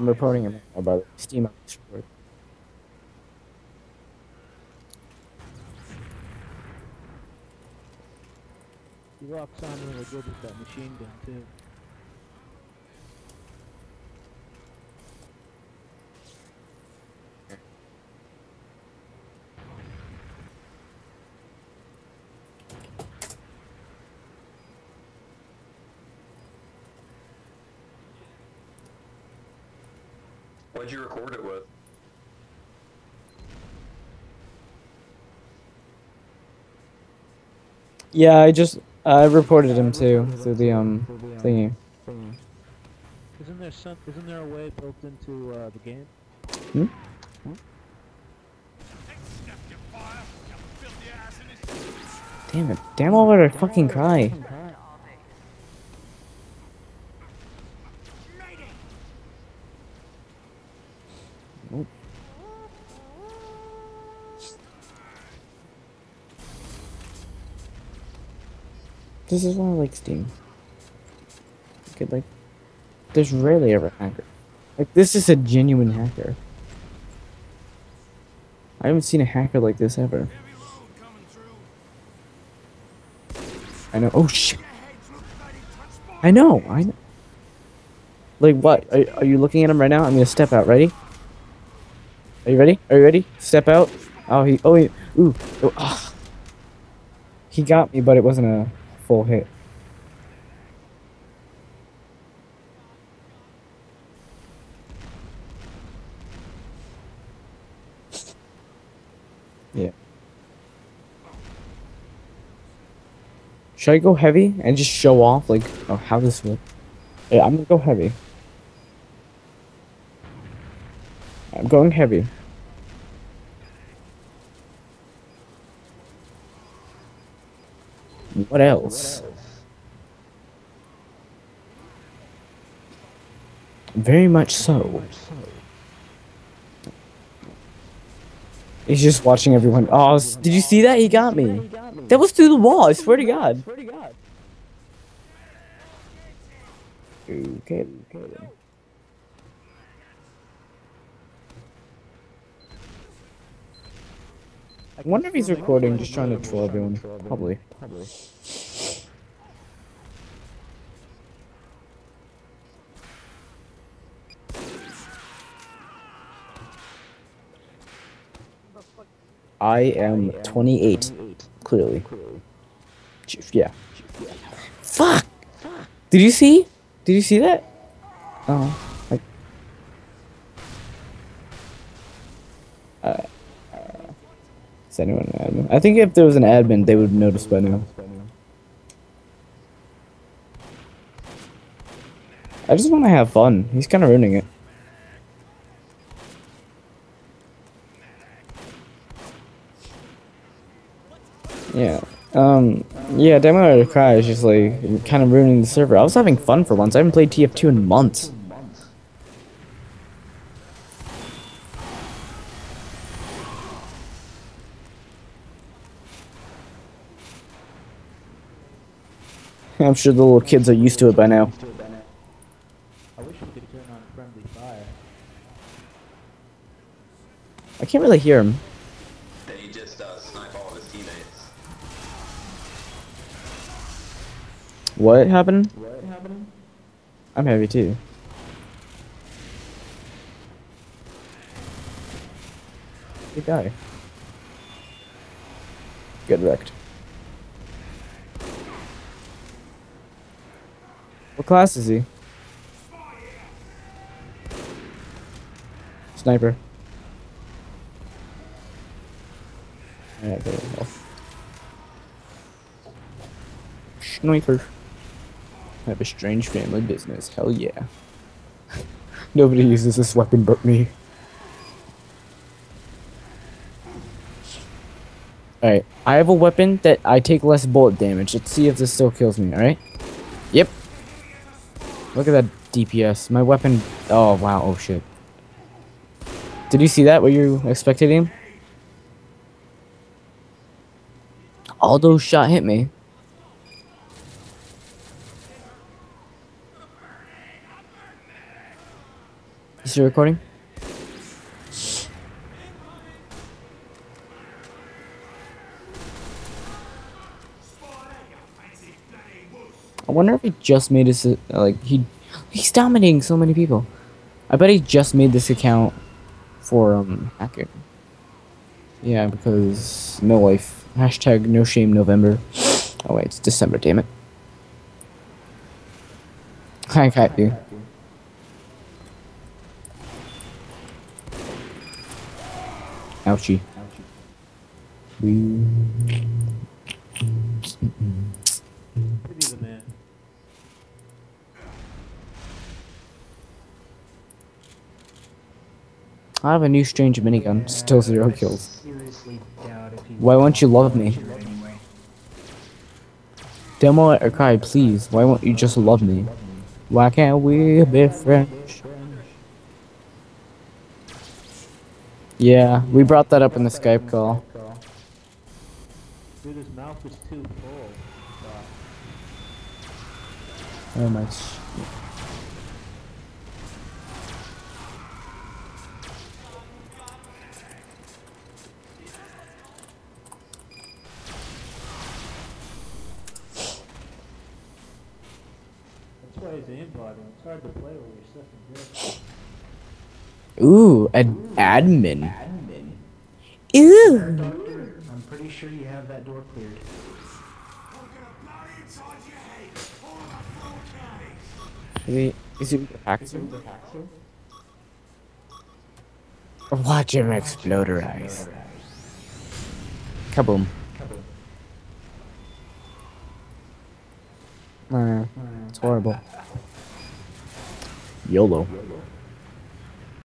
I'm reporting him about Steam report. He rocks on really good with that machine gun too. What'd you record it with? Yeah, I just I reported him too through the um thingy. Isn't there some? Isn't there a way built into uh, the game? Hmm? Damn it! Damn all I fucking cry. Nope. This is why I like Steam. Could like, there's rarely ever a hacker. Like this is a genuine hacker. I haven't seen a hacker like this ever. I know. Oh shit. I know. I know. Like what? Are, are you looking at him right now? I'm gonna step out. Ready? Are you ready? Are you ready? Step out. Oh he. Oh he. Ooh. Oh, ah. He got me, but it wasn't a full hit. Yeah. Should I go heavy and just show off like oh, how this works? Yeah, I'm gonna go heavy. I'm going heavy. What else? Very much so. He's just watching everyone. Oh, did you see that? He got me. That was through the wall. I swear to God. Okay. okay. I wonder if he's recording, just trying to troll everyone. Probably. Probably. I am 28, clearly. Yeah. Fuck! Did you see? Did you see that? Oh. Anyone an admin? I think if there was an admin, they would notice by now. I just want to have fun. He's kind of ruining it. Yeah. Um. Yeah. Demo Cry is just like kind of ruining the server. I was having fun for once. I haven't played TF2 in months. I'm sure the little kids are used to it by now. I wish we could turn on friendly fire. I can't really hear him. Then he just uh, snipe all of his teammates. What happened? I'm heavy too. Good guy. Get wrecked. Class is he? Sniper. Sniper. I have a strange family business. Hell yeah. Nobody uses this weapon but me. Alright, I have a weapon that I take less bullet damage. Let's see if this still kills me, alright? Look at that DPS. My weapon... Oh, wow. Oh, shit. Did you see that? Were you expecting him? Those shot hit me. You still recording? I wonder if he just made his like he he's dominating so many people. I bet he just made this account for um hacking. Yeah, because no life. Hashtag no shame November. Oh wait, it's December, damn it. I got you. Ouchie. We I have a new strange minigun, still zero kills. Why won't you love me? Demo or cry, please. Why won't you just love me? Why can't we be friends? Yeah, we brought that up in the Skype call. Dude, his mouth is too full. Uh, Oh my. s- that's aimbotting. It's hard to play when you're second grade. Ooh, an admin. Ew. Doctor, I'm pretty sure you have that door cleared. Is he, is he hacker? Watch him exploderize. Kaboom. Uh, it's horrible. YOLO.